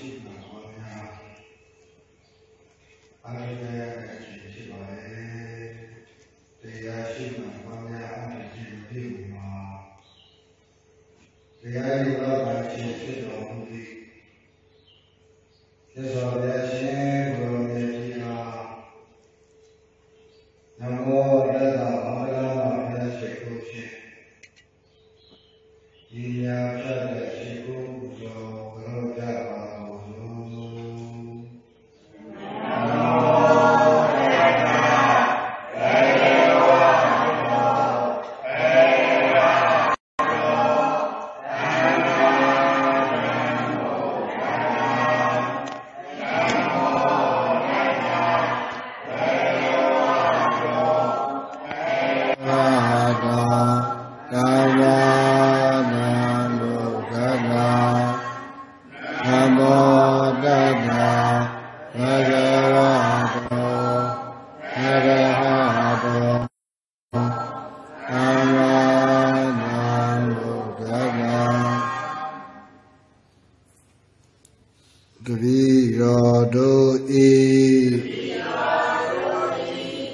ရှိမှာပါဗျာအားရတဲ့အချိန်ဖြစ်ပါလေတရားရှိမှာပါဗျာအမှန်ကြီးမဖြစ်ဘူးမှာတရားရတော့အချင်းဖြစ်တော်မူသည်သစ္စာဗျာရှင်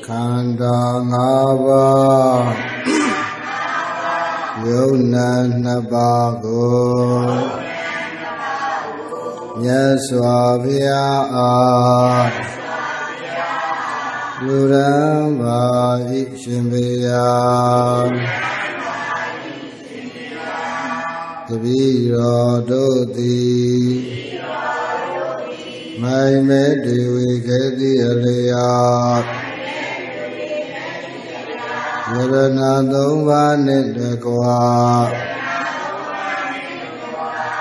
ခန္ဓာ၅ပါးယုံနာနှစ်ပါးကိုမြတ်စွာဘုရားအားလူရန်ပါဤရှင်ဘုရားတပည့်တော်တို့သည်မိုင်မဲတေဝေခေတိအလျာ ယရဏသုံးပါးနှင့်တကွာ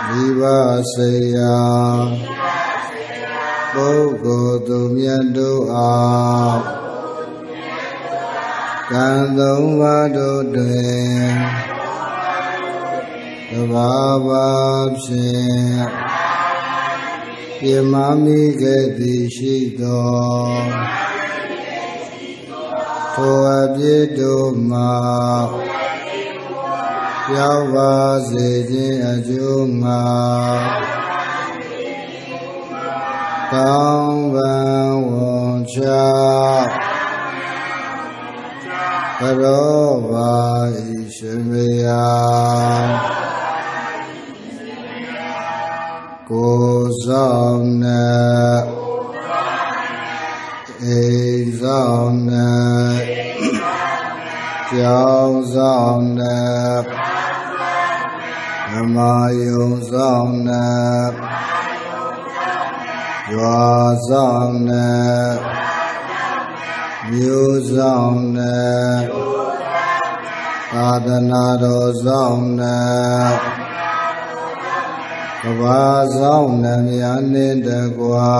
မိဘဆေယပုဂ္ဂိုလ်သူမြတ်တို့အားကံသုံးပါးတို့တွင်တဘာဝဖြင့်ပြမမိခဲ့သည်ရှိသော ထိုအပြစ်တို့မှာပြောင်းပါစေခြင်းအကျိုးငါကောင်းပန်ဝန်ချဘရောပါဤရှင်မယာကိုယ်ဆောင် ကြောင်းဆောင်နဲ့ဓမ္မယုံဆောင်နဲ့ရွာဆောင်နဲ့မျိုးဆောင်နဲ့သာသနာတော်ဆောင်နဲ့ကဘာဆောင်နဲ့များနှင့်တကွာ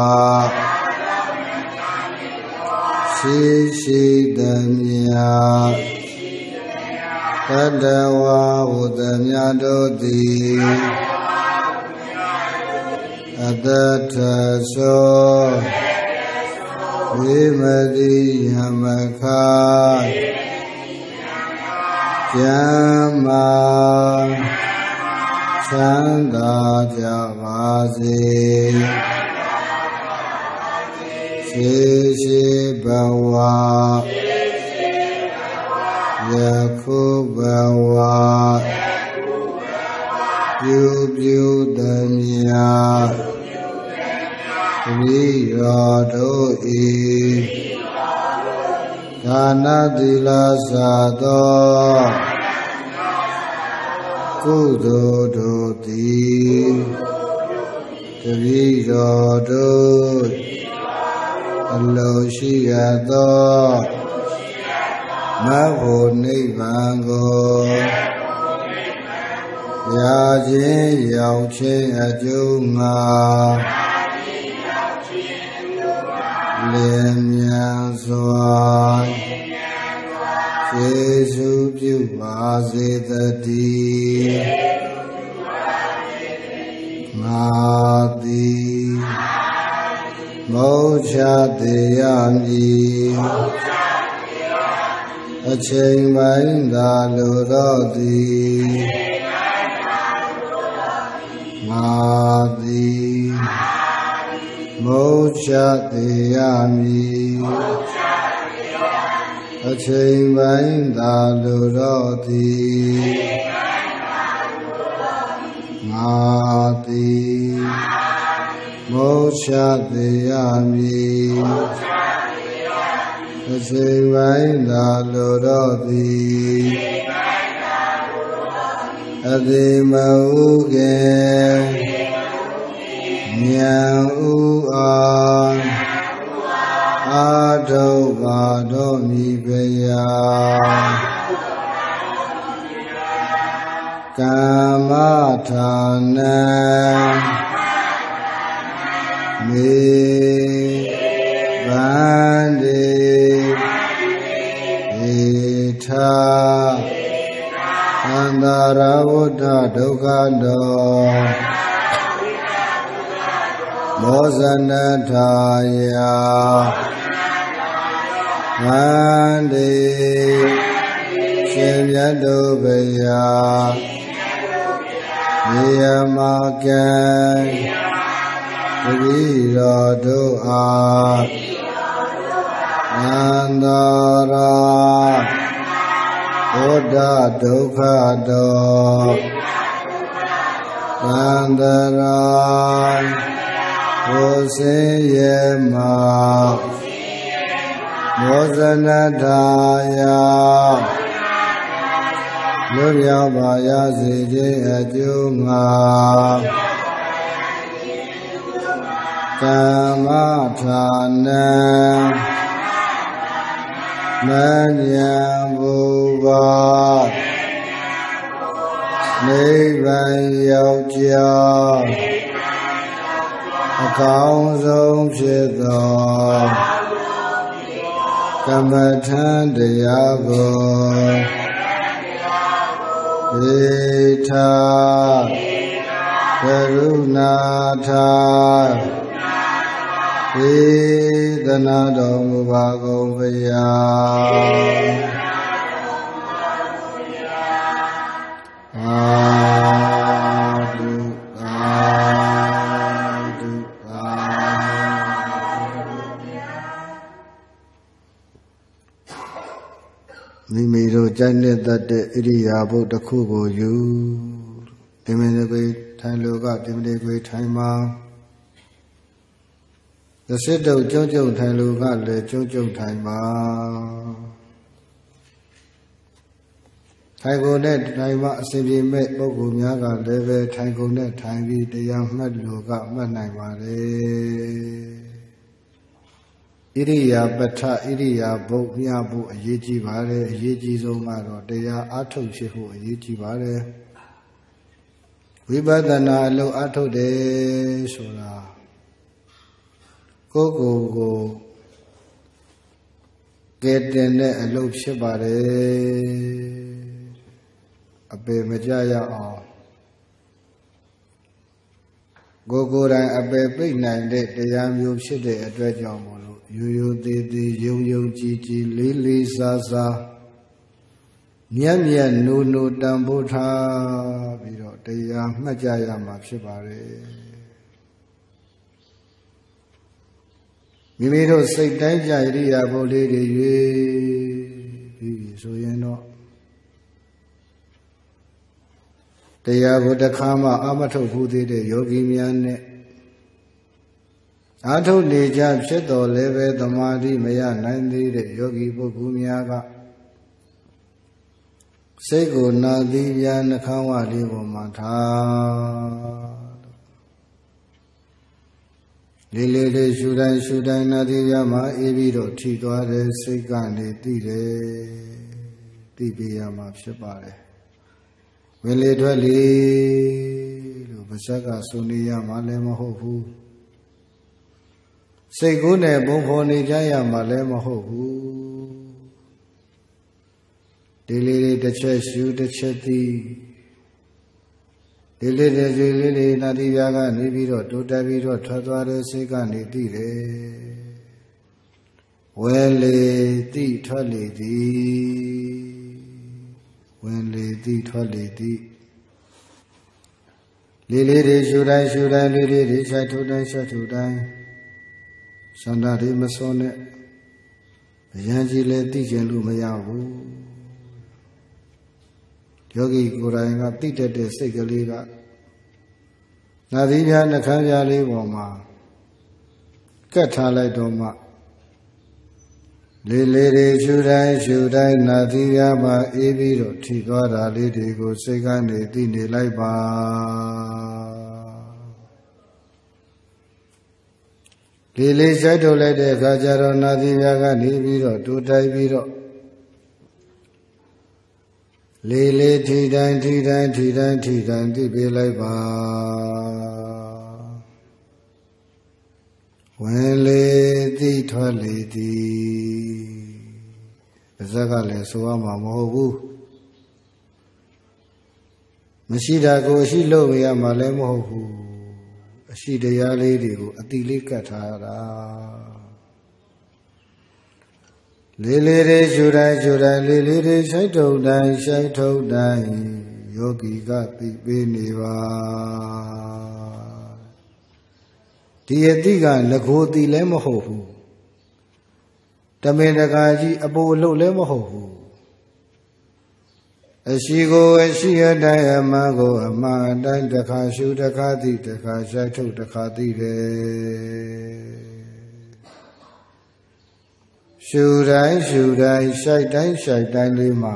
ရှိရှိသမျှ တတဝဝုသမျှတို့သည်အတ္တထသောဝိမတိယမခာကျမ်းမာချမ်းသာကြပါစေရှိရှိဘဝ ယခုဘဝပြုပြုသမျှတတိရောတို့ဤဒါနသီလသာသောကုသိုလ်တို့သည်တတိရောတို့အလိုရှိရသော မဟုတ်နိဗ္ဗာန်ကိုရာခြင်းရောက်ခြင်းအကျိုးငါလင်းမြန်စွာကျေစုပြုပါစေတည်းငါသည်မောချတေယမည် အချိန်ပိုင်းသာလိုတော့သည်ငါသည်ချသေးရမည်အချိန်ပိုင်းသာလိုတော့သည်ငါသည်မောချသေးရမည် အချိန်ပိုင်းသာလိုတော့သည်အတိမဟုကေဉာဏ်ဥအားအာထုပါတော်မူပေယကာမထာနံမေဗ န္တိဧထာသန္တာရဝတ္တဒုက္ခတောမောဇနထာယဗန္တိရှင်မြတ်တို့ဘုရားမြေယမကံတတိတော်တို့အား နန္ဒရာဘုဒ္ဓဒုက္ခတောသန္တရာဘုစင်ယေမမောဇနထာယလွတ်မြောက်ပါရစေခြင်းအကျိုးငါကမ္မထာနံ မဉ္ဇဉ်ဘူပါနိဗ္ဗာန်ရောက်ကြောင်းအကောင်းဆုံးဖြစ်သောကမ္မထံတရားကိုဧထာကရုဏာထာ ဧသနာတော်မူပါကုန်ဘုရားအာတုအာတုအာမိမိတို့ကြိုက်နဲ့တတ်တဲ့ဣရိယာပုတ်တစ်ခုကိုယူဒီမင်းတွေထိုင်လို့ကဒီမင်းတွေထိုင်မှာ သစစ်တုတ်ကြုံကြုံထိုင်လို့ကလည်းကြုံကြုံထိုင်မှာထိုင်ကုန်နဲ့ထိုင်မှာအစဉ်ပြေမဲ့ပုဂ္ဂိုလ်များကလည်းပဲထိုင်ကုန်နဲ့ထိုင်ပြီးတရားမှတ်လို့ကမှတ်နိုင်ပါလေဣရိယာပဋ္ဌဣရိယာဘုတ်မြဖို့အရေးကြီးပါတယ်အရေးကြီးဆုံးကတော့တရားအထုတ်ဖြစ်ဖို့အရေးကြီးပါတယ်ဝိပဿနာအလုပ်အထုတ်တယ်ဆိုတာ ကိုယ်ကိုယ်ကိုကဲတင်တဲ့အလုပ်ဖြစ်ပါတယ်အပေမကြရအောင်ကိုယ်ကိုယ်တိုင်အပေပိတ်နိုင်တဲ့တရားမျိုးဖြစ်တဲ့အတွက်ကြောင့်မို့လို့ရိုးရိုးသေးသေးယုံယုံကြည်ကြည်လေးလေးစားစားမြတ်မြတ်နိုးနိုးတန်ဖိုးထားပြီးတော့တရားမှတ်ကြရမှာဖြစ်ပါတယ် မိမိတို့စိတ်တိုင်းကြဣရိယာပုလေးတွေရွေပြီးပြီဆိုရင်တော့တရားကိုတစ်ခါမှအာမထုတ်ဘူးသေးတဲ့ယောဂီများနဲ့အာထုတ်နေကြဖြစ်တော်လည်းပဲသမာဓိမရနိုင်သေးတဲ့ယောဂီပုဂ္ဂိုလ်များကစိတ်ကိုနာသီးပြနှခမ်းဝလေးပေါ်မှာထား လေးလေးလေးရှူတိုင်းရှူတိုင်းနာသီးပြမှာအေးပြီးတော့ထီသွားတယ်စိတ်ကနေသိတယ်သိပြရမှာဖြစ်ပါတယ်ဝင်လေထွက်လေလို့ပါဇက်ကဆိုနေရမှာလည်းမဟုတ်ဘူးစိတ်ကူးနဲ့ပုံဖော်နေကြရမှာလည်းမဟုတ်ဘူးဒီလေးလေးတစ်ချက်ရှူတစ်ချက်သီး ဒီလေးတစ်စီလေးလေးနာတိပြာကနေပြီးတော့တိုးတက်ပြီးတော့ထွက်သွားတဲ့စိတ်ကနေသိတယ်ဝဲလေတိထွက်လေသည်ဝင်လေသည်ထွက်လေသည်လေးလေးတွေရှူတိုင်းရှူတိုင်းလေးလေးတွေချက်ထူတိုင်းချက်ထူတိုင်းစန္ဒတွေမစွန်းနဲ့အရန်ကြီးလည်းသိကျင်လို့မရဘူး ယောဂီကိုယ်တိုင်ကသိတတ်တဲ့စိတ်ကလေးကနာသီးပြားနှခမ်းပြားလေးပေါ်မှာကတ်ထားလိုက်တော့မှလေးလေးတွေရှူတိုင်းရှူတိုင်းနာသီးပြားမှာအေးပြီးတော့ထီသွားတာလေးတွေကိုစိတ်ကနေသိနေလိုက်ပါလေးလေးရှိုက်ထုတ်လိုက်တဲ့အခါကျတော့နာသီးပြားကနေပြီးတော့တူတိုက်ပြီးတော့ လေးလေးထီတိုင်းထီတိုင်းထီတိုင်းထီတိုင်းသိပေးလိုက်ပါဝင်လေသိထွက်လေသည်ပါဇက်ကလည်းဆိုရမှာမဟုတ်ဘူးမရှိတာကိုရှိလို့ရမှာလည်းမဟုတ်ဘူးအရှိတရားလေးတွေကိုအတိလေးကတ်ထားတာ လေးလေးတွေရှူတိုင်းရှူတိုင်းလေးလေးတွေရှိုက်ထုံတိုင်းရှိုက်ထုံတိုင်းယောဂီကသိပေးနေပါဒီအတိကငကိုတိလည်းမဟုတ်ဘူးတမင်တကာကြီးအပိုအလုတ်လည်းမဟုတ်ဘူးအရှိကိုအရှိအတိုင်းအမှန်ကိုအမှန်အတိုင်းတစ်ခါရှုတစ်ခါသိတစ်ခါရှိုက်ထုတ်တစ်ခါသိတယ် ရှူတိုင်းရှူတိုင်းရှိုက်တိုင်းရှိုက်တိုင်းလေးမှာ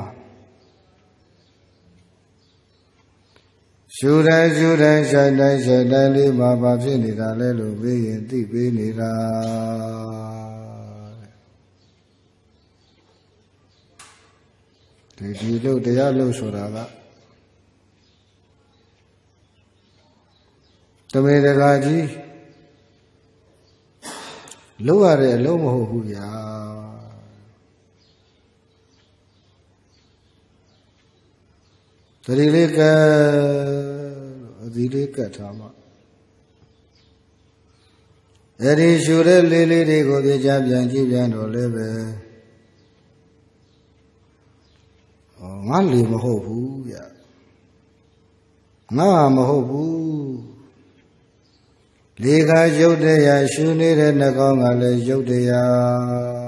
ရှူတိုင်းရှူတိုင်းရှိုက်တိုင်းရှိုက်တိုင်းလေးမှာဘာဖြစ်နေတာလဲလို့မေးရင်သိပေးနေတာဒီဒီလို့တရားလို့ဆိုတာကတမေတကာကြီးလုံးရတဲ့အလုံးမဟုတ်ဘူးဗျာ တတိလေးကအဒီလေးကတ်ထားမှအဲ့ဒီရှူတဲ့လေးလေးတွေကိုပြကြပြန်ကြည့်ပြန်တော့လည်းပဲဟောငါလေမဟုတ်ဘူးဗျငါမဟုတ်ဘူးလေကရုပ်တရားရှုနေတဲ့နှကောင်းကလည်းရုပ်တရား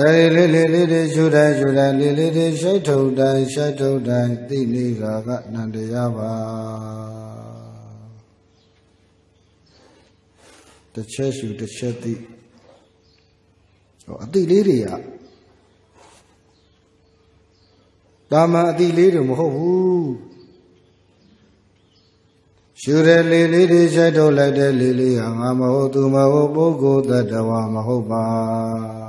အဲဒီလေးလေးလေးတွေရှုတိုင်းရှုတိုင်းလေးလေးတွေရှိုက်ထုံတိုင်းရှိုက်ထုံတိုင်းသိနေတာကနန္တရားပါတစ်ချက်ရှုတစ်ချက်သိဟောအတိလေးတွေကတာမန်အတိလေးတွေမဟုတ်ဘူးရှုတဲ့လေးလေးတွေရှိုက်ထုတ်လိုက်တဲ့လေးလေးဟာငါမဟုတ်သူမဟုတ်ပုဂ္ဂိုလ်တ attva မဟုတ်ပါ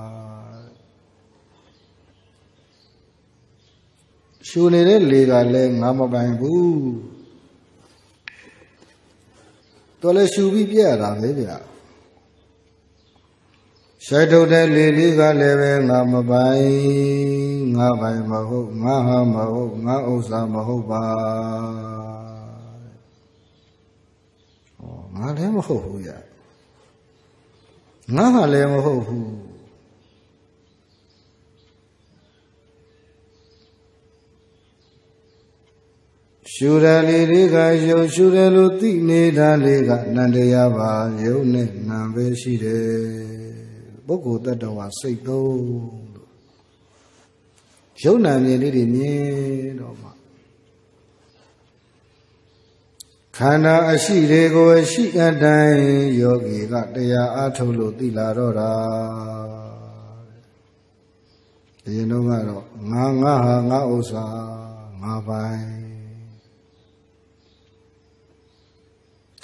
ရှူနေတဲ့လေကလည်းငါမပိုင်ဘူးတော်လည်းရှူပြီးပြရတာပဲဗျာရှိုက်ထုတ်တဲ့လေလေးကလည်းပဲငါမပိုင်ငါပိုင်မဟုတ်ငါဟာမဟုတ်ငါဥစ္စာမဟုတ်ပါဟောငါလည်းမဟုတ်ဘူးဗျာငါဟာလည်းမဟုတ်ဘူး ရှူရလေးတွေကယုံရှူတယ်လို့သိနေတာလေးကနန္တရားပါယုံနဲ့နာပဲရှိတယ်ပုဂ္ဂိုလ်တ attva စိတ်သုံးလို့ယုံနာမြင်လေးတွေမြင်တော့မှခန္ဓာအရှိတွေကိုအရှိအတိုင်းယောဂီကတရားအားထုတ်လို့သိလာတော့တာအရင်တော့ကတော့ငါငါဟာငါဥစ္စာငါပိုင်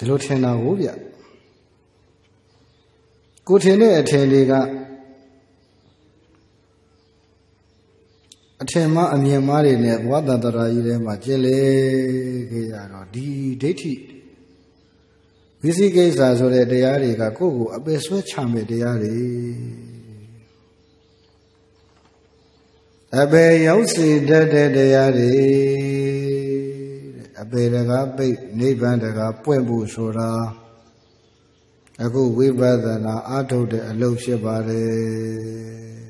ဒီလိုထင်တာကိုဗျကိုထင်တဲ့အထင်တွေကအထင်မှအမြင်မှားတွေနဲ့ဘဝတန္တရာကြီးထဲမှာကျင်လေခဲ့ရတော့ဒီဒိဋ္ဌိဝိသိကိစ္စဆိုတဲ့တရားတွေကကိုယ့်ကိုအပယ်ဆွဲချမဲ့တရားတွေအပယ်ရောက်စေတတ်တဲ့တရားတွေ အပေတကားပိတ်နိဗ္ဗာန်တကားပွင့်ဖို့ဆိုတာအခုဝိပဿနာအထုတ်တဲ့အလုပ်ဖြစ်ပါတယ်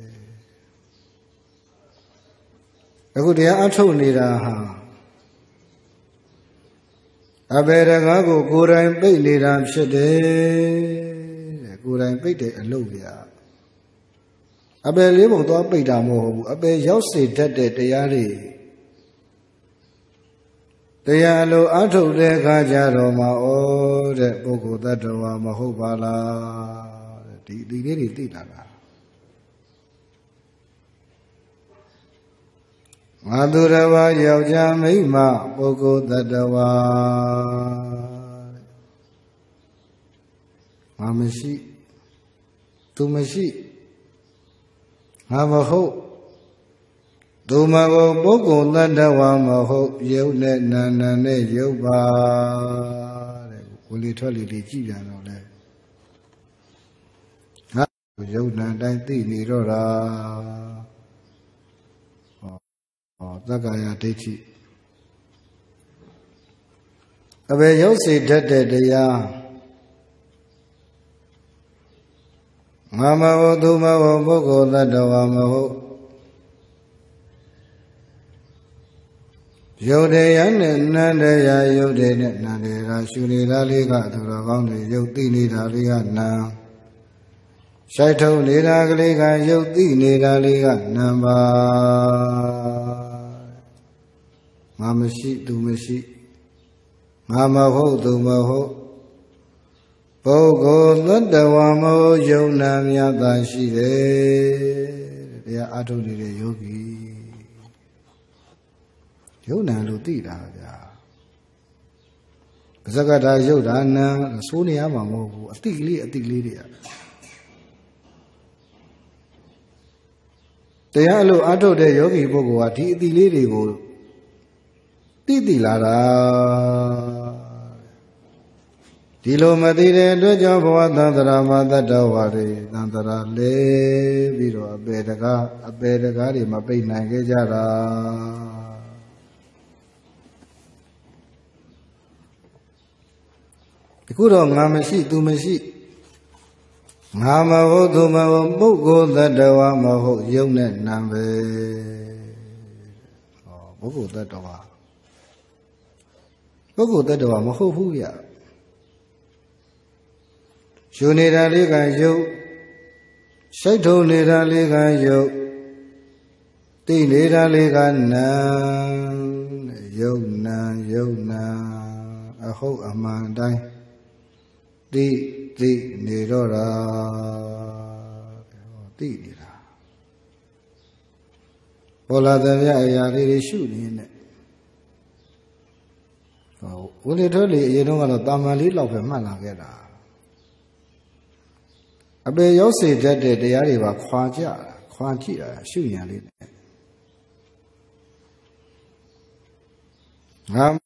အခုတရားအထုတ်နေတာဟာအဘေရကားကိုကိုယ်တိုင်ပိတ်နေတာဖြစ်တယ်တဲ့ကိုယ်တိုင်ပိတ်တဲ့အလုပ်ပြအပေလေးပုံသွားပိတ်တာမဟုတ်ဘူးအပေရောက်စေတတ်တဲ့တရားတွေ တရားလိုအထုတ်တဲ့အခါကျတော့မှဩတဲ့ပုဂ္ဂိုလ်တ attva မဟုတ်ပါလားတဲ့ဒီဒီလေးတွေသိတာလားငါသူတော်ဘာယောက်ျားမိန်းမပုဂ္ဂိုလ်တ attva ငါမရှိသူမရှိငါမဟုတ် သူမဟုတ်ပုဂ္ဂိုလ်တ attva မဟုတ်ယုတ်နဲ့နာနာနဲ့ယုတ်ပါတဲ့ကိုလီထွက်လီလေးကြည့်ပြန်တော့လဲငါယုတ်နာတိုင်းသိနေတော့တာဟောသက္ကာယဒိဋ္ဌိအဘယ်ရုပ်စေတတ်တဲ့တရားငါမဟုတ်သူမဟုတ်ပုဂ္ဂိုလ်တ attva မဟုတ် ယုတ်တရားနဲ့နန္တရားယုတ်တဲ့နဲ့နန္တရားရှုနေတာလေးကသူတော်ကောင်းတွေယုတ်သိနေတာလေးကနာရှိုက်ထုံနေတာကလေးကယုတ်သိနေတာလေးကနံပါငါမရှိသူမရှိငါမဟုတ်သူမဟုတ်ပုဂ္ဂိုလ်သတ္တဝါမဟုတ်ယုံနာမြတ်သာရှိတယ်တရားအထုတ်နေတဲ့ယောဂီ ယုံနာလို့သိတာဗျာပါဇက်ကတာယုတ်တာနာစိုးနေရမှာမဟုတ်ဘူးအတိကလေးအတိကလေးတွေကတရားလို့အထုတ်တဲ့ယောဂီပုဂ္ဂိုလ်ဟာဒီအတိလေးတွေကိုသိသိလာတာဒီလိုမသိတဲ့အတွက်ကြောင့်ဘဝသံတရာမှာတတ္တဝါတွေသံတရာလဲပြီးတော့အပေတကားအပေတကားတွေမပိတ်နိုင်ခဲ့ကြတာ အခုတော့ငါမရှိသူမရှိငါမဟုတ်သူမဟုတ်ပုဂ္ဂိုလ်တ attva မဟုတ်ယုံနဲ့နာပဲဟောပုဂ္ဂိုလ်တ attva ပုဂ္ဂိုလ်တ attva မဟုတ်ဘူးဗျယူနေတာလေးကယုတ်ရှိတ်ထုံနေတာလေးကယုတ်သိနေတာလေးကနာယုတ်နာယုတ်နာအဟုတ်အမှန်တိုင်း သိသိနေတော့တာသိနေတာဘောလာသဗျအရာလေးတွေရှုနေနဲ့ဟောဝိလေထွေးလေအရင်တော့ကတော့တာမန်လေးလောက်ပဲမှတ်လာခဲ့တာအပေရောက်စေတတ်တဲ့တရားတွေပါခွာကြတာခွာကြည့်တာရှုရလေးနဲ့ငါ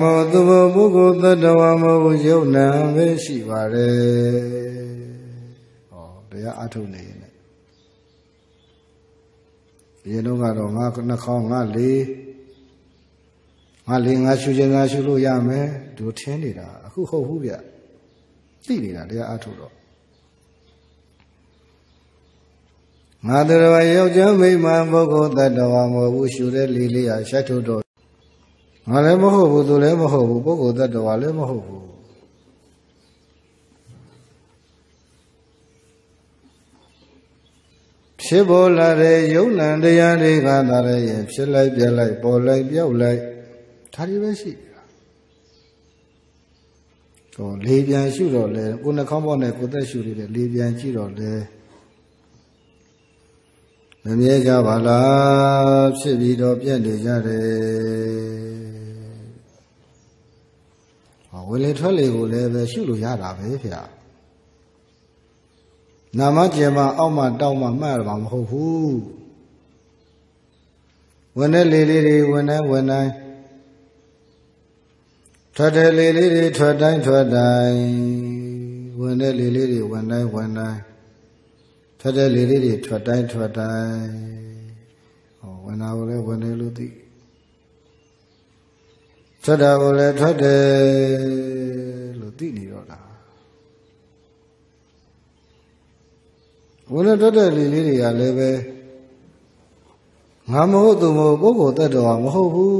မောသူဘပုဂ္ဂိုလ်တ attva မဟုတ်ယုံနာပဲရှိပါတယ်ဟောတရားအထုတ်နေရင်ဒီတော့ကတော့ငါနှခေါင်းငါလေးငါလေးငါရှုခြင်းငါရှုလို့ရမယ်သူထင်းနေတာအခုဟုတ်ဘူးဗျသိနေတာတရားအထုတ်တော့ငါတော်ယောက်ျားမိန်းမပုဂ္ဂိုလ်တ attva မဟုတ်ဘူးရှုတဲ့လေးလေးဟာရှက်ထုတ်တော့ ငါလည်းမဟုတ်ဘူးသူလည်းမဟုတ်ဘူးပုဂ္ဂိုလ်တ attva လည်းမဟုတ်ဘူးဖြစ်ပေါ်လာတဲ့ယုံနံတရားတွေကသာရဲ့ဖြစ်လိုက်ပြက်လိုက်ပေါ်လိုက်ပြောက်လိုက်ဒါတွေပဲရှိတာဟောလေးပြန်ရှုတော့လေကိုယ်နှာခေါင်းပေါ်နဲ့ကိုယ်သက်ရှုနေတဲ့လေးပြန်ကြည့်တော့လေမမြဲကြပါလားဖြစ်ပြီးတော့ပြက်နေကြတယ်ဟော ဝင်လေထွက်လေကိုလည်းပဲရှုလို့ရတာပဲဗျာနာမကျေမအောက်မှတောက်မှမှတ်ရမှာမဟုတ်ဘူးဝင်တဲ့လေလေးတွေဝင်တိုင်းဝင်တိုင်းထွက်တဲ့လေလေးတွေထွက်တိုင်းထွက်တိုင်းဝင်တဲ့လေလေးတွေဝင်တိုင်းဝင်တိုင်းထွက်တဲ့လေလေးတွေထွက်တိုင်းထွက်တိုင်းဟောဝင်တာကိုလည်းဝင်တယ်လို့သိ ထွက်တာကိုလည်းထွက်တယ်လို့သိနေတော့တာဝင်တဲ့ထွက်တဲ့လေလေးတွေကလည်းပဲငါမဟုတ်သူမဟုတ်ပုဂ္ဂိုလ်တ attva မဟုတ်ဘူး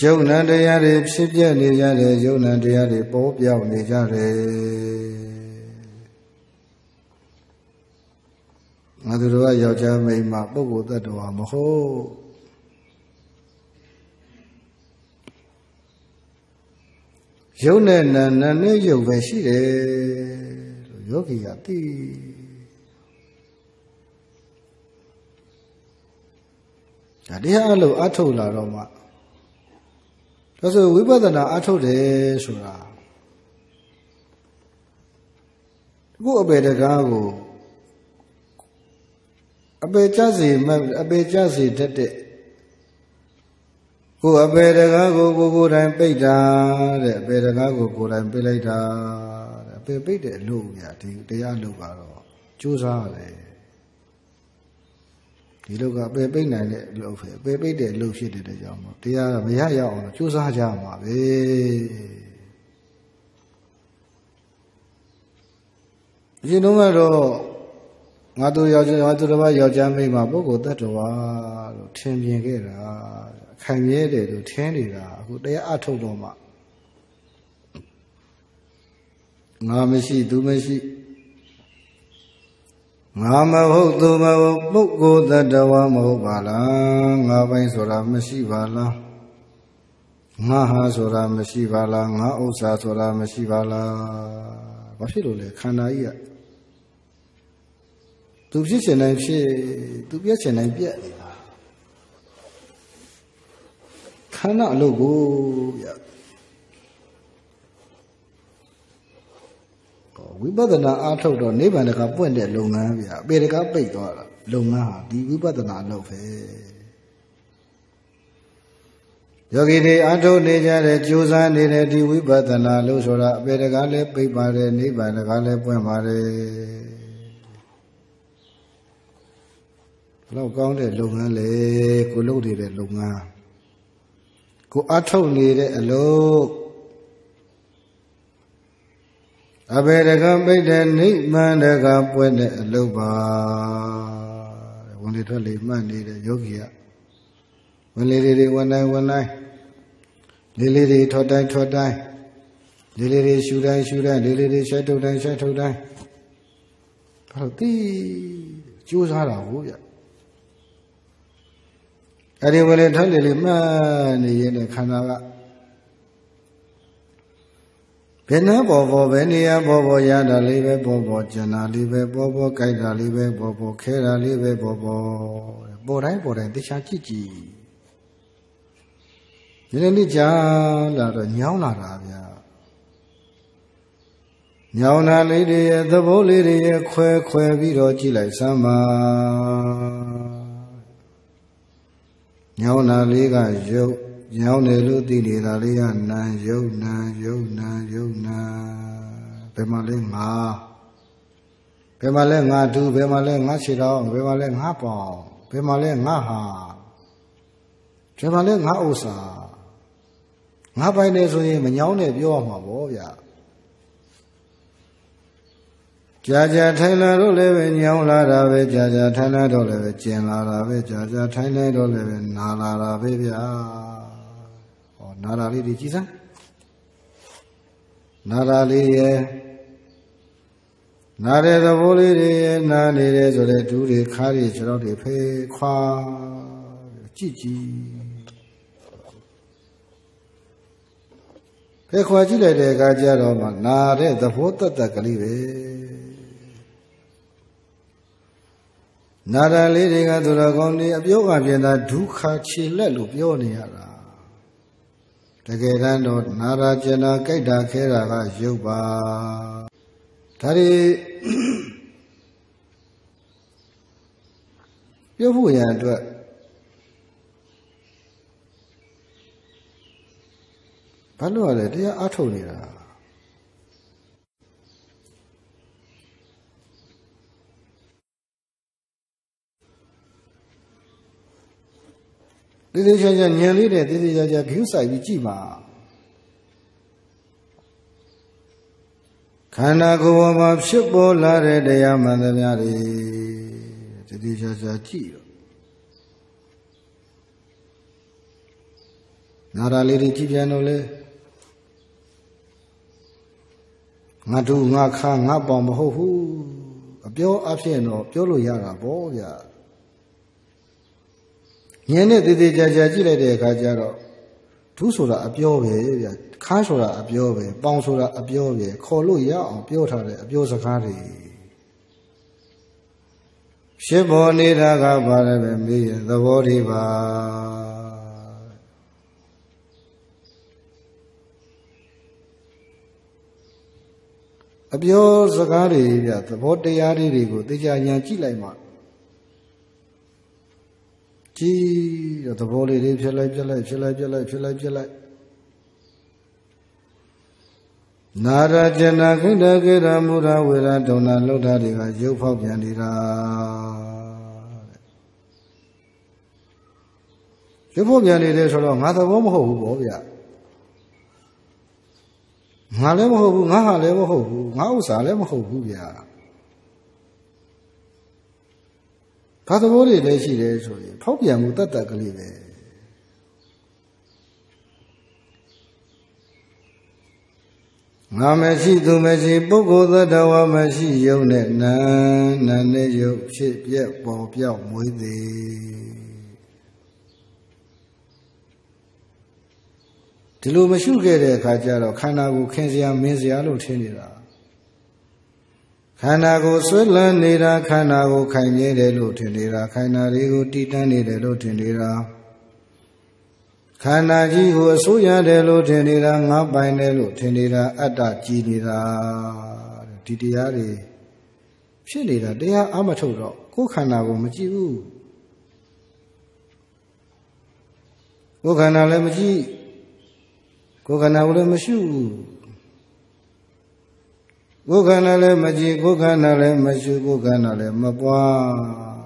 ယုံနာတရားတွေဖြစ်ပြနေကြတယ်ယုံနာတရားတွေပေါ်ပြောင်းနေကြတယ်ငါတို့ကယောက်ျားမိန်းမပုဂ္ဂိုလ်တ attva မဟုတ် ယုံနဲ့နာနာနဲ့ယုံပဲရှိတယ်လို့ယောဂီကသိဒါတရားအလုပ်အထုတ်လာတော့မှဒါဆိုဝိပဿနာအထုတ်တယ်ဆိုတာခုအပေတကားကိုအပေကြစီမဲ့အပေကြစီတတ်တဲ့ ကိုအပေတကားကိုကိုကိုယ်တိုင်ပိတ်တာတဲ့အပေတကားကိုကိုယ်တိုင်ပိတ်လိုက်တာတဲ့အပေပိတ်တဲ့အလုပ်ညာဒီတရားလုပ်ကတော့ကြိုးစားရတယ်ဒီလောက်ကပယ်ပိတ်နိုင်တဲ့လှုပ်ဖြစ်ပယ်ပိတ်တဲ့လှုပ်ဖြစ်တဲ့ကြောင့်မို့တရားကမရရအောင်ကြိုးစားကြမှာပဲအရင်တော့ကတော့ငါတို့ယောက်ျားငါတို့တစ်ပါးယောက်ျားမိန်းမပုဂ္ဂိုလ်တ attva လို့ထင်မြင်ခဲ့တာ ခံမြဲတယ်လို့ထင်နေတာအခုတရားအထုတ်တော့မှငါမရှိသူမရှိငါမဟုတ်သူမဟုတ်ပုဂ္ဂိုလ်တ attva မဟုတ်ပါလားငါပိုင်ဆိုတာမရှိပါလားငါဟာဆိုတာမရှိပါလားငါဥစ္စာဆိုတာမရှိပါလားဘာဖြစ်လို့လဲခန္ဓာကြီးကသူဖြစ်ချင်တိုင်းဖြစ်သူပြက်ချင်တိုင်းပြက်နေတာ ခန္ဓာအလုပ်ကိုဗျဝိပဿနာအားထုတ်တော့နိဗ္ဗာန်တကပွင့်တဲ့လုပ်ငန်းဗျအပေတကပိတ်သွားတာလုပ်ငန်းဟာဒီဝိပဿနာအလုပ်ပဲယောဂီတွေအားထုတ်နေကြတဲ့ကြိုးစားနေတဲ့ဒီဝိပဿနာလို့ဆိုတာအပေတကလည်းပိတ်ပါတယ်နိဗ္ဗာန်တကလည်းပွင့်ပါတယ်ဘလောက်ကောင်းတဲ့လုပ်ငန်းလေကိုလုပ်နေတဲ့လုပ်ငန်း ကိုအထုတ်နေတဲ့အလုပ်အဘေရကပိတ်တဲ့နိဗ္ဗာန်တကပွင့်တဲ့အလုပ်ပါဝင်လေထွက်လေမှတ်နေတဲ့ယောဂီကဝင်လေတွေဝင်တိုင်းဝင်တိုင်းလေးလေးတွေထွက်တိုင်းထွက်တိုင်းလေးလေးတွေရှူတိုင်းရှူတိုင်းလေးလေးတွေရှက်ထုတ်တိုင်းရှက်ထုတ်တိုင်းဘာလို့တီးကြိုးစားတာဟုတ်ဗျ အဲ့ဒီဝင်လေထွက်လေလေးမှတ်နေရင်ခန္ဓာကဘယ်နှပေါ်ပေါ်ဘယ်နေရာပေါ်ပေါ်ရတာလေးပဲပေါ်ပေါ်ကျန်တာလေးပဲပေါ်ပေါ်ကြိုက်တာလေးပဲပေါ်ပေါ်ခဲတာလေးပဲပေါ်ပေါ်ပေါ်တိုင်းပေါ်တိုင်းတရားကြည့်ကြည့်ဒီနေ့နေ့ကြာလာတော့ညောင်းလာတာဗျာညောင်းတာလေးတွေရဲ့သဘောလေးတွေရဲ့ခွဲခွဲပြီးတော့ကြည့်လိုက်စမ်းပါ ညောင်းတာလေးကရုပ်ညောင်းတယ်လို့သိနေတာလေးကနာယုတ်နာယုတ်နာယုတ်နာဘယ်မှာလဲငါဘယ်မှာလဲငါဒူဘယ်မှာလဲငါခြေတော်ဘယ်မှာလဲငါပေါင်ဘယ်မှာလဲငါဟာဘယ်မှာလဲငါဥစ္စာငါပိုင်နေဆိုရင်မညောင်းနဲ့ပြောရမှာပေါ့ဗျာ ကြာကြာထိုင်လာတော့လည်းပဲညောင်းလာတာပဲကြာကြာထိုင်လာတော့လည်းပဲကျင်လာတာပဲကြာကြာထိုင်လိုက်တော့လည်းပဲနာလာတာပဲဗျာနာတာလေးတွေကြည်စမ်းနာတာလေးရဲ့နာတဲ့သဘောလေးတွေရဲ့နာနေတယ်ဆိုတဲ့ဒူးတွေခါးတွေခြေတော်တွေဖေးခွာကြည့်ကြည့်ဖေးခွာကြည့်လိုက်တဲ့အခါကျတော့မှနာတဲ့သဘောတတ်တတ်ကလေးပဲ နာတာလေးတွေကသူတော်ကောင်းတွေအပြောကပြင်တာဒုက္ခခြေလက်လို့ပြောနေရတာတကယ်တမ်းတော့နာရာကျင်နာကြိုက်တာခဲတာကရုပ်ပါဒါတွေပြောဖို့ရန်အတွက်ဘာလို့လဲတရားအထုတ်နေတာ တေးသေးချာချာညံလေးတဲ့တေးသေးချာချာဂိူးဆိုင်ပြီးကြည့်ပါခန္ဓာကိုယ်ပေါ်မှာဖြစ်ပေါ်လာတဲ့တရားမှန်သမျှတွေတေးသေးချာချာကြည့်ရောနာရာလေးတွေကြည့်ပြန်တော့လေငါတို့ငါခါငါပေါင်မဟုတ်ဘူးအပြောအဖြစ်တော့ပြောလို့ရတာပေါ့ဗျာ ညင်းနဲ့တည်တည်ကြာကြာကြည့်လိုက်တဲ့အခါကျတော့ဒုဆိုတာအပြောပဲဗျာခါဆိုတာအပြောပဲပေါင်ဆိုတာအပြောပဲခေါ်လို့ရအောင်ပြောထားတဲ့အပြောစကားတွေဖြစ်ပေါ်နေတာကဘာလဲပဲမေးရသဘောတည်းပါအပြောစကားတွေပြသဘောတရားတွေတွေကိုသိကြဉာဏ်ကြည့်လိုက်မှ ကြည့်တော့သဘောလေးတွေဖြစ်လိုက်ဖြစ်လိုက်ဖြစ်လိုက်ဖြစ်လိုက်ဖြစ်လိုက်ဖြစ်လိုက်နာရကျနာခိတကေရမူရဝေရဒုံနာလောက်တာတွေကရုပ်ဖောက်ပြန်နေတာရုပ်ဖောက်ပြန်နေတယ်ဆိုတော့ငါသဘောမဟုတ်ဘူးဗောဗျာငါလည်းမဟုတ်ဘူးငါဟာလည်းမဟုတ်ဘူးငါဥစ္စာလည်းမဟုတ်ဘူးဗျာ ဘာသဘောတွေလည်းရှိတယ်ဆိုရင်ဖောက်ပြန်မှုတတ်တတ်ကလေးပဲငါမရှိသူမရှိပုဂ္ဂိုလ်သတ္တဝါမရှိယုံနဲ့နာနာနဲ့ယုတ်ဖြစ်ပြက်ပေါ်ပြောက်မွေးသည်ဒီလိုမရှိခဲ့တဲ့အခါကျတော့ခန္ဓာကိုခင်စရာမင်းစရာလို့ထင်နေတာ ခန္ဓာကိုဆွဲလန်းနေတာခန္ဓာကိုခိုင်မြဲတယ်လို့ထင်နေတာခန္ဓာတွေကိုတည်တန်းနေတယ်လို့ထင်နေတာခန္ဓာကြီးကိုအစိုးရတယ်လို့ထင်နေတာငါပိုင်တယ်လို့ထင်နေတာအတ္တကြည်နေတာဒီတရားတွေဖြစ်နေတာတရားအမထုတ်တော့ကိုယ်ခန္ဓာကိုမကြည့်ဘူးကိုယ်ခန္ဓာလည်းမကြည့်ကိုယ်ခန္ဓာကိုလည်းမရှိဘူး ကိုယ်ခန္ဓာလည်းမကြည့်ကိုယ်ခန္ဓာလည်းမရှိကိုယ်ခန္ဓာလည်းမပွား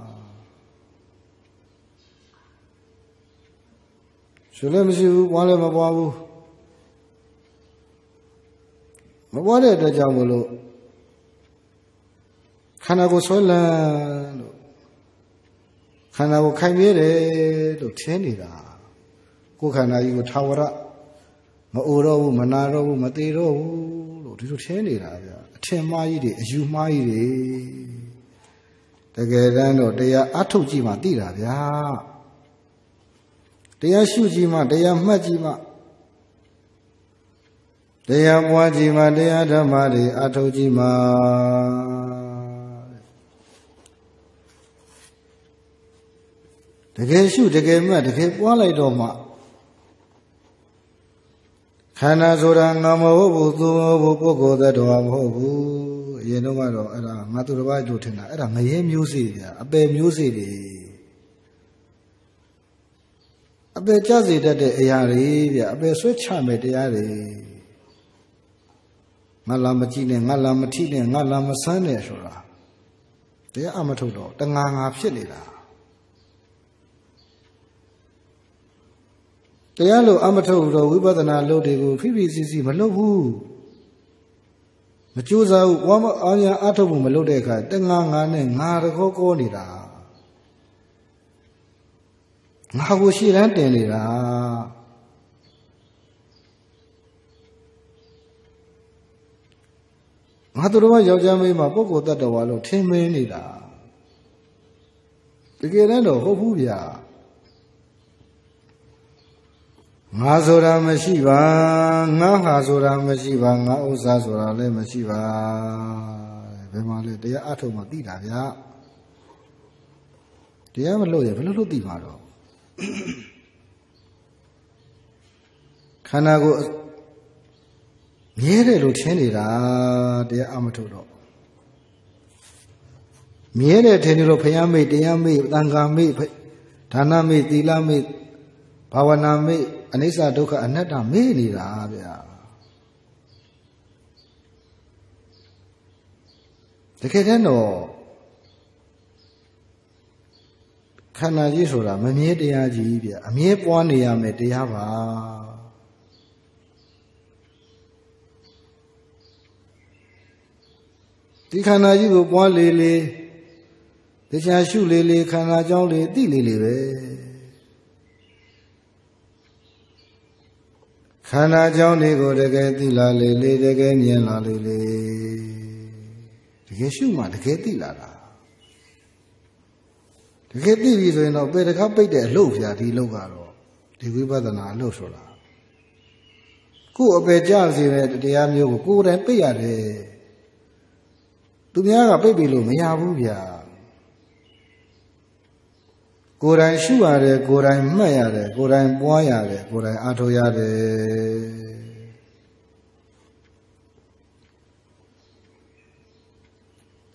ရှုလည်းမရှိဘူးပွားလည်းမပွားဘူးမပွားတဲ့အတွက်ကြောင့်မလို့ခန္ဓာကိုယ်ဆွဲလန်းလို့ခန္ဓာကိုခိုင်မြဲတယ်လို့ထင်နေတာကိုယ်ခန္ဓာကြီးကိုထာဝရမအိုတော့ဘူးမနာတော့ဘူးမသေးတော့ဘူးလို့ဒီလိုထင်နေတာဗျအ ထင်မှားကြီးတွေအယူမှားကြီးတွေတကယ်တမ်းတော့တရားအထုတ်ကြည့်မှသိတာဗျာတရားရှုကြည့်မှတရားမှတ်ကြည့်မှတရားပွားကြည့်မှတရားဓမ္မတွေအထုတ်ကြည့်မှတကယ်ရှုတကယ်မှတ်တကယ်ပွားလိုက်တော့မှ ခန္ဓာဆိုတာငါမဟုတ်ဘူးသူမဟုတ်ဘူးပုဂ္ဂိုလ်သတ္တဝါမဟုတ်ဘူးအရင်တော့ကတော့အဲ့ဒါငါသူတစ်ပါးတို့ထင်တာအဲ့ဒါငရဲမျိုးစေ့ဗျာအပယ်မျိုးစေ့တွေအပယ်ကြစေတတ်တဲ့အရာတွေဗျာအပယ်ဆွဲချမဲ့တရားတွေငါလာမကြည့်နဲ့ငါလာမထိနဲ့ငါလာမဆန်းနဲ့ဆိုတာတရားအမထုတ်တော့တငါငါဖြစ်နေတာ တရားလို့အမထုတ်တော့ဝိပဿနာလုပ်တွေကိုဖိဖိစီစီမလုပ်ဘူးမကြိုးစားဘူးဝါမအာညာအထုတ်ဖို့မလုပ်တဲ့အခါတငါငါနဲ့ငါတကောကောနေတာငါကိုရှေ့တန်းတင်နေတာငါတို့တော့ယောက်ျားမိန်းမပုဂ္ဂိုလ်တ attva လို့ထင်မင်းနေတာတကယ်တမ်းတော့ဟုတ်ဘူးဗျာ ငါဆိုတာမရှိပါငါဟာဆိုတာမရှိပါငါဥစ္စာဆိုတာလည်းမရှိပါဘယ်မှာလဲတရားအထုတ်မှသိတာဗျာတရားမလို့ရဘယ်လိုလုပ်သိမှာတော့ခန္ဓာကိုယ်မြဲတယ်လို့ထင်နေတာတရားအမထုတ်တော့မြဲတယ်ထင်နေလို့ဖယားမိတ်တရားမိတ်တန်ခါမိတ်ဒါနမိတ်သီလမိတ်ဘာဝနာမိတ် အနိစ္စဒုက္ခအနတ္တမေ့နေတာဗျာတကယ်တမ်းတော့ခန္ဓာကြီးဆိုတာမမြဲတရားကြီးဗျအမြဲပွားနေရမယ်တရားပါဒီခန္ဓာကြီးကိုပွားလေလေတရားရှုလေလေခန္ဓာကြောင်းလေသိလေလေပဲ ခန္ဓာကြောင့်တွေကိုတကယ်သိလာလေလေတကယ်မြင်လာလေလေတကယ်ရှုမှတကယ်သိလာတာတကယ်သိပြီဆိုရင်တော့ပေတခါပိတ်တဲ့အလုပ်ဖြာဒီလုပ်ကတော့ဒီဝိပဿနာအလုပ်ဆိုတာကိုယ်အပေကြစီတဲ့တရားမျိုးကိုကိုယ်တိုင်ပိတ်ရတယ်သူများကပိတ်ပြီလို့မရဘူးဗျာ ကိုယ်တိုင်ရှုရတယ်ကိုယ်တိုင်မှတ်ရတယ်ကိုယ်တိုင်ပွားရတယ်ကိုယ်တိုင်အားထုတ်ရတယ်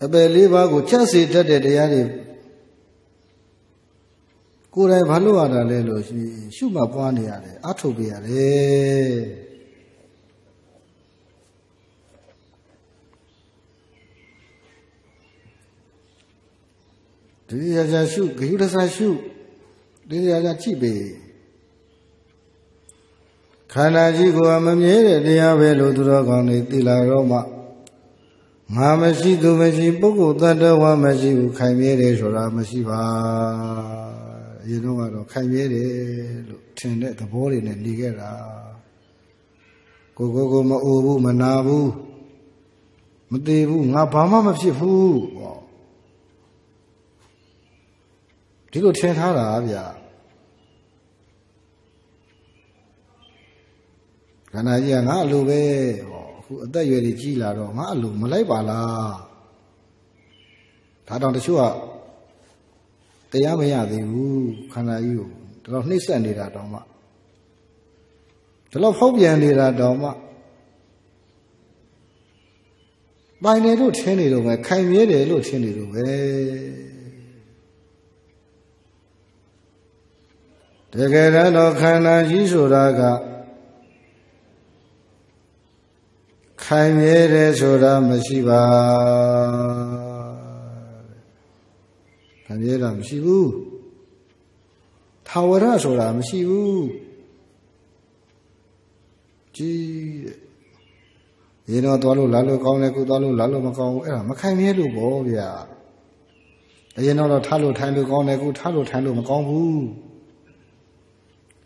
အပယ်လေးပါးကိုချက်စီတတ်တဲ့တရားတွေကိုယ်တိုင်ဘာလို့ရတာလဲလို့ရှုမှတ်ပွားနေရတယ်အားထုတ်ပြရတယ် ဒီရကြရှုဂယုတဆာရှုဒီရကြကြည့်ပေခန္ဓာကြီးကိုမမြဲတဲ့တရားပဲလို့သူတော်ကောင်းတွေသိလာတော့မှငါမရှိသူမရှိပုဂ္ဂိုလ်တ attva မရှိဘူးခိုင်မြဲတယ်ဆိုတာမရှိပါအရင်တော့ကတော့ခိုင်မြဲတယ်လို့ထင်တဲ့သဘောတွေနဲ့နေခဲ့တာကိုကိုကိုမအိုဘူးမနာဘူးမသေးဘူးငါဘာမှမဖြစ်ဘူးဟော ဒီလိုထင်ထားတာဗျာခန္ဓာကြီးကငါအလိုပဲဟောအခုအသက်အရွယ်ကြီးကြီးလာတော့ငါအလိုမလိုက်ပါလားဒါတောင်တချို့ကတရားမရသေးဘူးခန္ဓာကြီးကိုတော်တော်နှိမ့်ဆက်နေတာတောင်မှဒီလောက်ဖောက်ပြန်နေတာတောင်မှပိုင်တယ်လို့ထင်နေတော့ပဲခိုင်မြဲတယ်လို့ထင်နေတော့ပဲ တကယ်တော့ခန္ဓာကြီးဆိုတာကခိုင်မြဲတယ်ဆိုတာမရှိပါခိုင်မြဲတာမရှိဘူးသာဝရဆိုတာမရှိဘူးကြည်ရေတော့သွားလို့လာလို့ကောင်းတယ်ခုသွားလို့လာလို့မကောင်းဘူးအဲ့ဒါမခိုင်မြဲလို့ပေါ့ဗျာအရင်တော့ထားလို့ထိုင်လို့ကောင်းတယ်ခုထားလို့ထိုင်လို့မကောင်းဘူး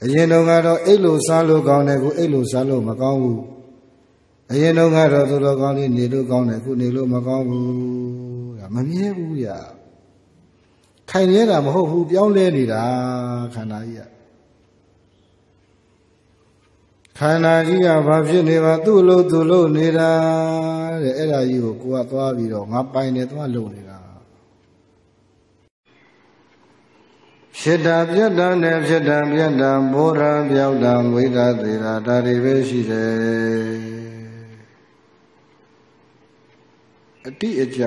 အရင်တော့ကတော့အိတ်လို့စားလို့ကောင်းတယ်ခုအိတ်လို့စားလို့မကောင်းဘူးအရင်တော့ကတော့သူတော်ကောင်းလေးနေလို့ကောင်းတယ်ခုနေလို့မကောင်းဘူးဒါမမြဲဘူးဗျာခိုင်ရဲတာမဟုတ်ဘူးပြောင်းလဲနေတာခန္ဓာကြီးကခန္ဓာကြီးကဘာဖြစ်နေပါသူ့လို့သူ့လို့နေတာတဲ့အဲ့ဒါကြီးကိုကိုကသွားပြီးတော့ငါပိုင်တယ်သွားလုံနေတာ ဖြစ်တာပြတ်တာနဲ့ဖြစ်တာပြတ်တာဘောရာပြောက်တာဝိဒသေတာဒါတွေပဲရှိတယ်အတိအကျ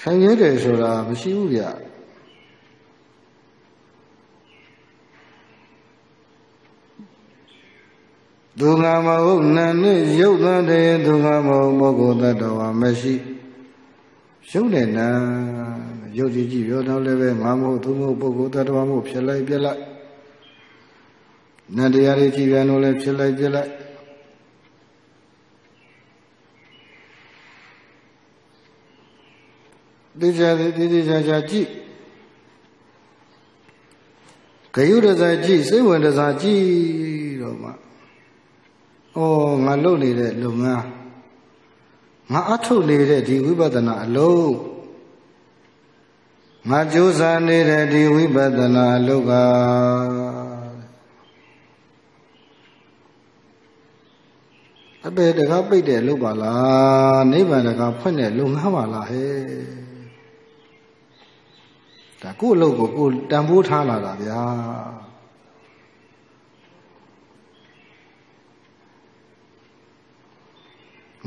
ခံရတယ်ဆိုတာမရှိဘူးဗျဒုက္ခမဟုတ်နာနဲ့ရုပ်သားတည်းဒုက္ခမဟုတ်ပုဂ္ဂိုလ်တ attva မရှိ ရုပ်နဲ့နာရုပ်ကြည့်ကြည့်ပြောတော့လည်းပဲငါမဟုတ်သူမဟုတ်ပုဂ္ဂိုလ်တ attva မဟုတ်ဖြစ်လိုက်ပြက်လိုက်နတ်တရားတွေကြည့်ပြန်လို့လည်းဖြစ်လိုက်ပြက်လိုက်သိကြတယ်သိသိချာချာကြည့်ဂယုတဇာကြည့်စိတ်ဝင်တဇာကြည့်တော့မှဩငါလုပ်နေတဲ့လုပ်ငန်း ငါအထုတ်နေတဲ့ဒီဝိပဿနာအလုံးငါကြိုးစားနေတဲ့ဒီဝိပဿနာအလုံးကအပေတကားပိတ်တဲ့လုပ်ပါလားနိဗ္ဗာန်တကားဖွင့်တဲ့လုပ်ငန်းပါလားဟဲ့ဒါကိုယ့်အလုပ်ကိုကိုယ်တန်ဖိုးထားလာတာဗျာ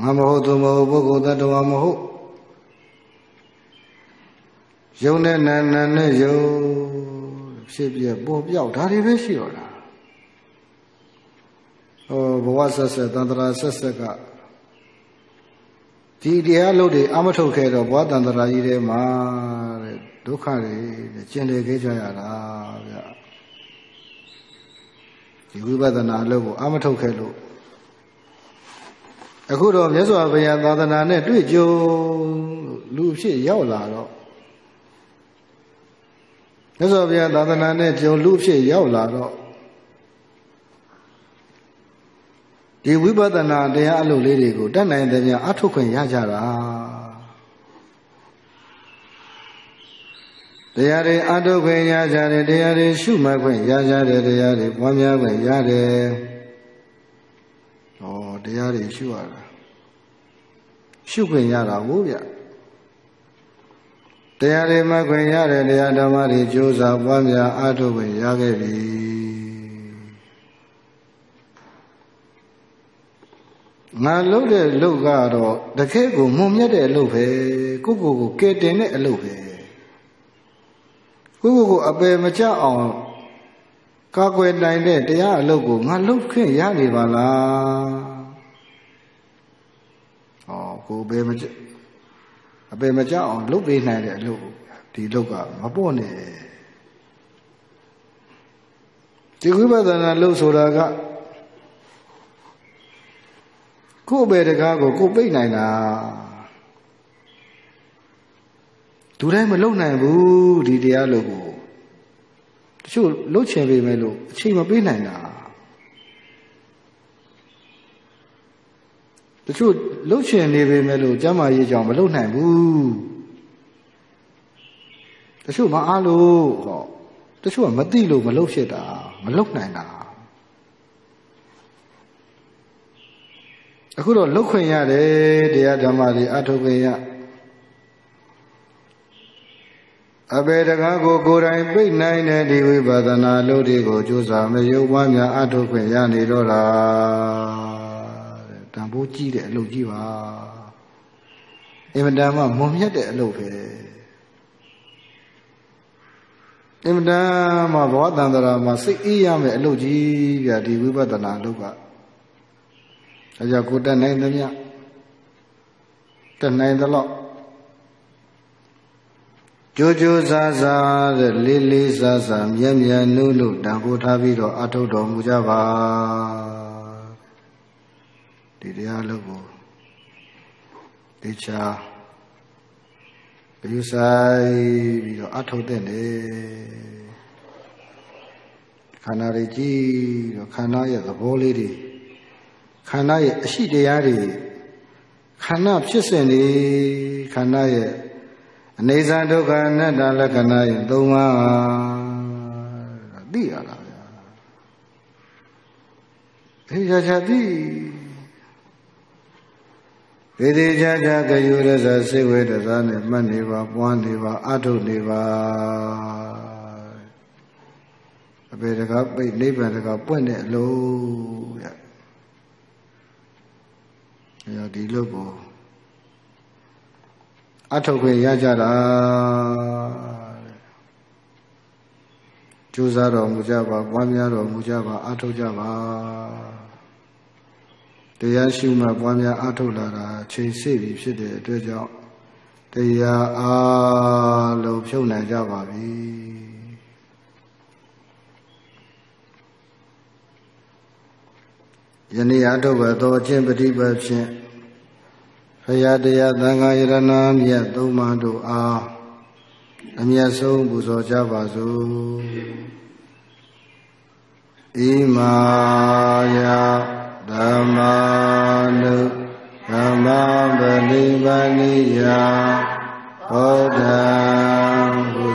ငါမဟုတ်သူမဟုတ်ပုဂ္ဂိုလ်တ attva မဟုတ်ယုံနဲ့နာနာနဲ့ယုံဖြစ်ပြပေါ်ပြောက်ဒါတွေပဲရှိတော့တာဟောဘဝဆက်ဆက်တန္တရာဆက်ဆက်ကဒီတရားလို့တွေအမထုတ်ခဲ့တော့ဘဝတန္တရာကြီးထဲမှာတဲ့ဒုက္ခတွေကျင်လည်ခဲ့ကြရတာဗျဒီဝိပဿနာအလုပ်ကိုအမထုတ်ခဲ့လို့ အခုတော့မြတ်စွာဘုရားသာသနာနဲ့တွေ့ကြုံလူဖြစ်ရောက်လာတော့မြတ်စွာဘုရားသာသနာနဲ့ကြုံလူဖြစ်ရောက်လာတော့ဒီဝိပဿနာတရားအလုပ်လေးတွေကိုတတ်နိုင်တဲ့များအထုတ်ခွင့်ရကြတာတရားတွေအထုတ်ခွင့်ရကြတယ်တရားတွေရှုမှတ်ခွင့်ရကြတယ်တရားတွေပွားများခွင့်ရတယ်ဩ တရားတွေရှုရတာရှုခွင့်ရတာဟုတ်ဗျတရားတွေမှခွင့်ရတယ်တရားဓမ္မတွေကြိုးစားပွားများအထုတ်ခွင့်ရခဲ့ပြီငါလုပ်တဲ့လုပ်ကတော့တကယ်ကိုမုံမြတ်တဲ့အလုပ်ပဲကိုကိုကိုကဲတင်တဲ့အလုပ်ပဲကိုကိုကိုအပယ်မကျအောင်ကာကွယ်နိုင်တဲ့တရားအလုပ်ကိုငါလုပ်ခွင့်ရနေပါလားဟော ကိုဘယ်မကျအပယ်မကျအောင်လုပ်ပေးနိုင်တဲ့အလုပ်ဒီလုပ်ကမပေါ့နဲ့ဒီဝိပဿနာလုပ်ဆိုတာကကိုယ်ပဲတကားကိုကိုပိတ်နိုင်တာသူတိုင်းမလုံနိုင်ဘူးဒီတရားလို့ကိုတချို့လှုပ်ချင်ပေမဲ့လို့အချိန်မပေးနိုင်တာ တချို့လှုပ်ချင်နေပေမဲ့လို့ကျမ်းမာရေးကြောင့်မလုံနိုင်ဘူးတချို့မအားလို့ဟောတချို့ကမသိလို့မလှုပ်ဖြစ်တာမလှုပ်နိုင်တာအခုတော့လုတ်ခွင့်ရတယ်တရားဓမ္မတွေအထုတ်ခွင့်ရအဘေတကားကိုကိုယ်တိုင်ပိတ်နိုင်တဲ့ဒီဝိပဿနာလို့တွေကိုကြိုးစားမယုံပွားများအထုတ်ခွင့်ရနေတော့လား တဲ့တန်ဖိုးကြီးတဲ့အလုပ်ကြီးပါအင်မတန်မှမွန်မြတ်တဲ့အလုပ်ပဲအင်မတန်မှဘဝတန်တရာမှာစိတ်အေးရမယ်အလုပ်ကြီးဗျာဒီဝိပဿနာအလုပ်ကဒါကြောင့်ကိုတက်နိုင်သမျှတက်နိုင်သလောက်ကြိုးကြိုးစားစားတဲ့လေးလေးစားစားမြဲမြဲနုနုတန်ဖိုးထားပြီးတော့အထုတ်တော်မူကြပါ ဒီတရားလို့ကိုတေချာပြုဆိုင်ပြီးတော့အထုတ်တဲ့နေခန္ဓာတွေကြည့်တော့ခန္ဓာရဲ့သဘောလေးတွေခန္ဓာရဲ့အရှိတရားတွေခန္ဓာဖြစ်စဉ်တွေခန္ဓာရဲ့အနေစာဒုက္ခအနတ္တလက္ခဏာရဲ့သုံးပါးသိရလားဗျာအေးချာချာသိ ဒေဒေချာချာကယူရဇာစိဝေတဇာနဲ့မှတ်နေပါပွားနေပါအထုတ်နေပါအပေတကပိတ်နိဗ္ဗာန်တကပွင့်တဲ့အလုံးဗျာအဲဒီလုပ်ကိုအထုတ်ခွင့်ရကြတာကျိုးစားတော်မူကြပါပွားများတော်မူကြပါအထုတ်ကြပါ တရားရှိမှပွားများအထုတ်လာတာချိန်စေ့ပြီဖြစ်တဲ့အတွက်ကြောင့်တရားအားလုံးဖြုတ်နိုင်ကြပါပြီယနေ့အထုတ်ဘသောအချင်းပฏิပတ်ဖြင့်ဖရာတရားသံဃာယရဏမြတ်သုံးပါးတို့အားအမြတ်ဆုံးပူဇော်ကြပါစို့ဣမာယ ဓမ္မာနုဓမ္မပလိပဏိယဟောတံဘုဇေ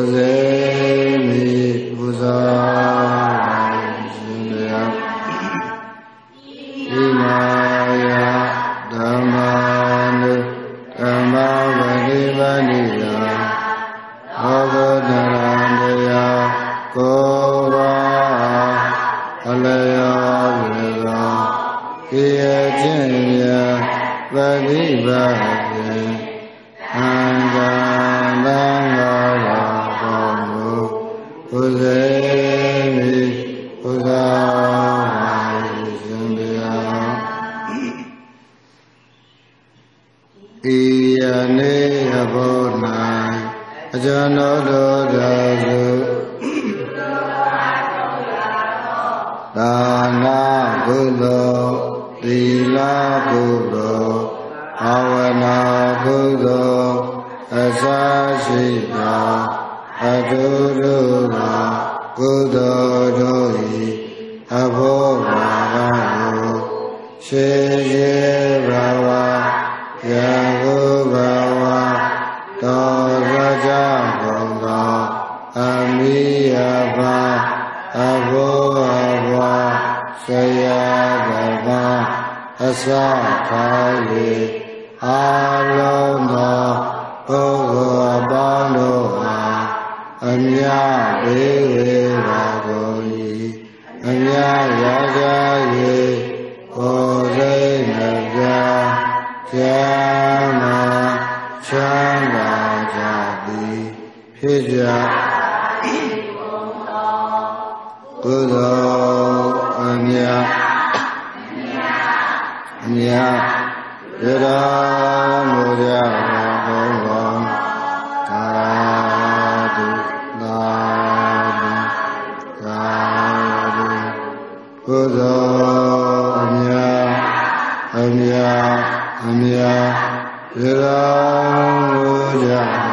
ဘုဇေ ဘောဆရာဘဘအစခါ၍အာလုံးသောပုဂ္ဂိုလ်အပေါင်းတို့အားအမြဘေးဝေပါကုန်၏အမြရကြ၍ကိုယ်စိတ်နှပြကျမ်းမာချမ်းသာကြသည်ဖြစ်ကြကုသိုလ် အမြတ်အမြတ်ရတော်မူကြပါဘုရားသာဓုသာဓုသာဓုကုသိုလ်အမြတ်အမြတ်အမြတ်ရတော်မူကြပါ